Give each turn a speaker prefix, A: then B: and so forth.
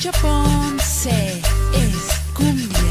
A: Chicha Ponce es cumbia.